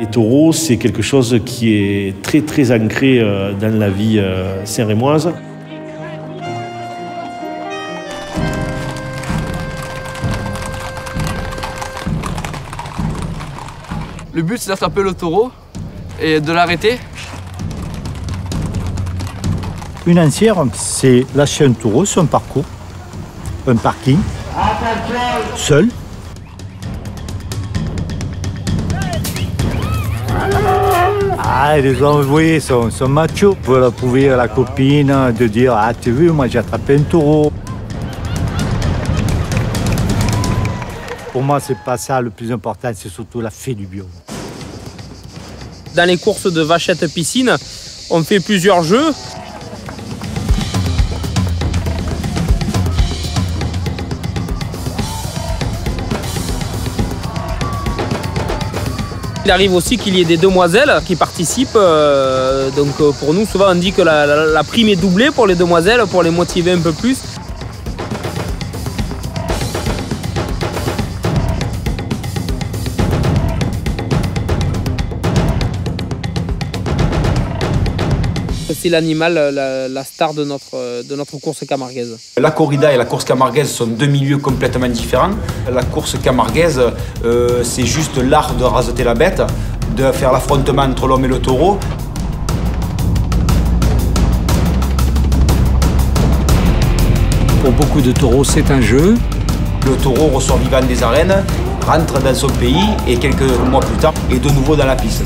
Les taureaux, c'est quelque chose qui est très très ancré euh, dans la vie euh, saint-rémoise. Le but c'est d'attraper le taureau et de l'arrêter. Une ancière, c'est lâcher un taureau sur un parcours, un parking, seul. Ah, les hommes, voyez, sont, sont machos. Pour prouver à la copine, de dire Ah, tu vu, moi j'ai attrapé un taureau. Pour moi, c'est pas ça le plus important, c'est surtout la fée du bio. Dans les courses de vachette piscine, on fait plusieurs jeux. Il arrive aussi qu'il y ait des demoiselles qui participent. euh, donc euh, pour nous, souvent on dit que la, prime est doublée pour les demoiselles pour les motiver un peu plus. C'est l'animal, la, la star de notre, de notre course camarguaise. La corrida et la course camarguaise sont deux milieux complètement différents. La course camarguaise, euh, c'est juste l'art de raseter la bête, de faire l'affrontement entre l'homme et le taureau. Pour beaucoup de taureaux, c'est un jeu. Le taureau ressort vivant des arènes, rentre dans son pays et quelques mois plus tard est de nouveau dans la piste.